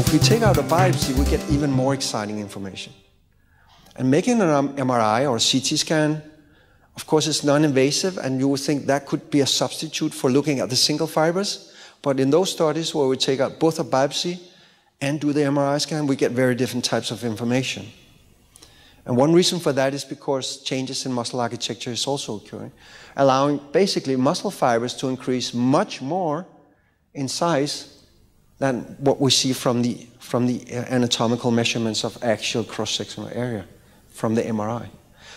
if we take out a biopsy, we get even more exciting information. And making an MRI or CT scan, of course, is non-invasive, and you would think that could be a substitute for looking at the single fibers. But in those studies where we take out both a biopsy and do the MRI scan, we get very different types of information. And one reason for that is because changes in muscle architecture is also occurring, allowing basically muscle fibers to increase much more in size than what we see from the, from the anatomical measurements of actual cross-sectional area from the MRI.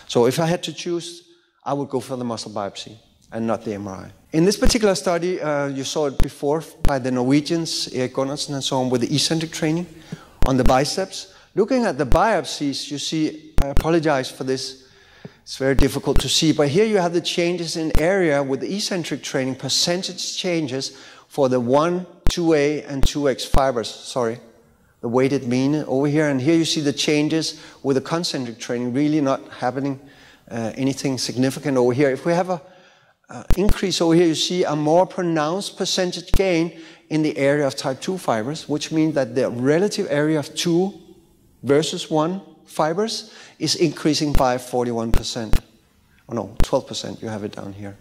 So if I had to choose, I would go for the muscle biopsy and not the MRI. In this particular study, uh, you saw it before by the Norwegians, Erik Gundersen and so on, with the eccentric training on the biceps. Looking at the biopsies, you see, I apologize for this, it's very difficult to see, but here you have the changes in area with the eccentric training, percentage changes for the 1, 2A, and 2X fibers, sorry, the weighted mean over here. And here you see the changes with the concentric training really not happening uh, anything significant over here. If we have a uh, increase over here, you see a more pronounced percentage gain in the area of type 2 fibers, which means that the relative area of 2 versus 1 fibers is increasing by 41%. Oh no, 12%, you have it down here.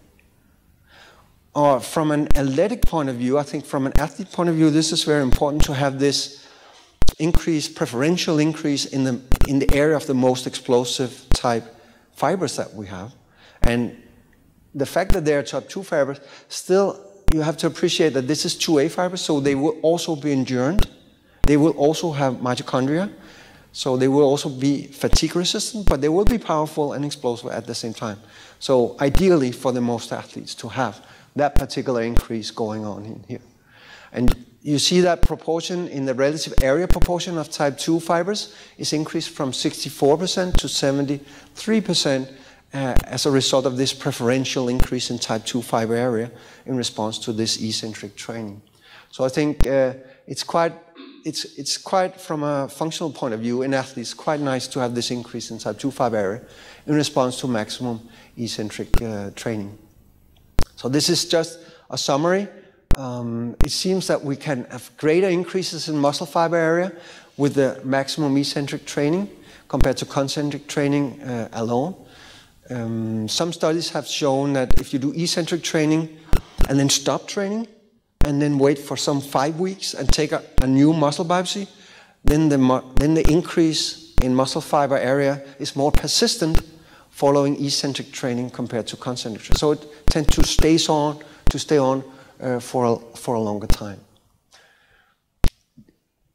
Or from an athletic point of view, I think from an athlete point of view, this is very important to have this increase, preferential increase in the, in the area of the most explosive type fibers that we have. And the fact that they are type 2 fibers, still you have to appreciate that this is 2A fibers, so they will also be endurant. They will also have mitochondria. So they will also be fatigue resistant, but they will be powerful and explosive at the same time. So ideally for the most athletes to have that particular increase going on in here. And you see that proportion in the relative area proportion of type 2 fibers is increased from 64% to 73% uh, as a result of this preferential increase in type 2 fiber area in response to this eccentric training. So I think uh, it's quite it's, it's quite, from a functional point of view, in athletes, quite nice to have this increase in type 2 fiber area in response to maximum eccentric uh, training. So this is just a summary. Um, it seems that we can have greater increases in muscle fiber area with the maximum eccentric training compared to concentric training uh, alone. Um, some studies have shown that if you do eccentric training and then stop training, and then wait for some five weeks and take a, a new muscle biopsy, then the, then the increase in muscle fiber area is more persistent following eccentric training compared to concentric training. So it tends to stay on, to stay on uh, for, a, for a longer time.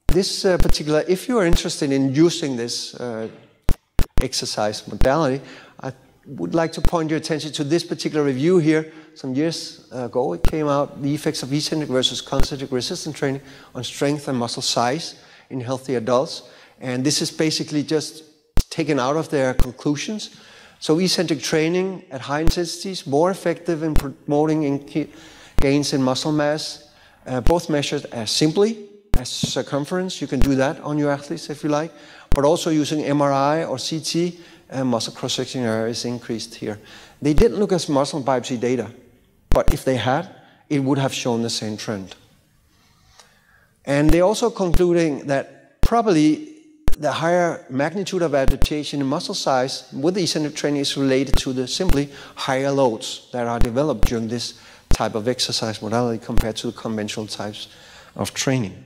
This uh, particular, if you are interested in using this uh, exercise modality, I would like to point your attention to this particular review here. Some years ago, it came out, the effects of eccentric versus concentric resistance training on strength and muscle size in healthy adults. And this is basically just taken out of their conclusions. So eccentric training at high intensities, more effective in promoting in gains in muscle mass, uh, both measured as simply as circumference. You can do that on your athletes if you like, but also using MRI or CT and muscle cross-section area is increased here. They didn't look at muscle biopsy data, but if they had, it would have shown the same trend. And they're also concluding that probably the higher magnitude of adaptation in muscle size with the eccentric training is related to the simply higher loads that are developed during this type of exercise modality compared to the conventional types of training.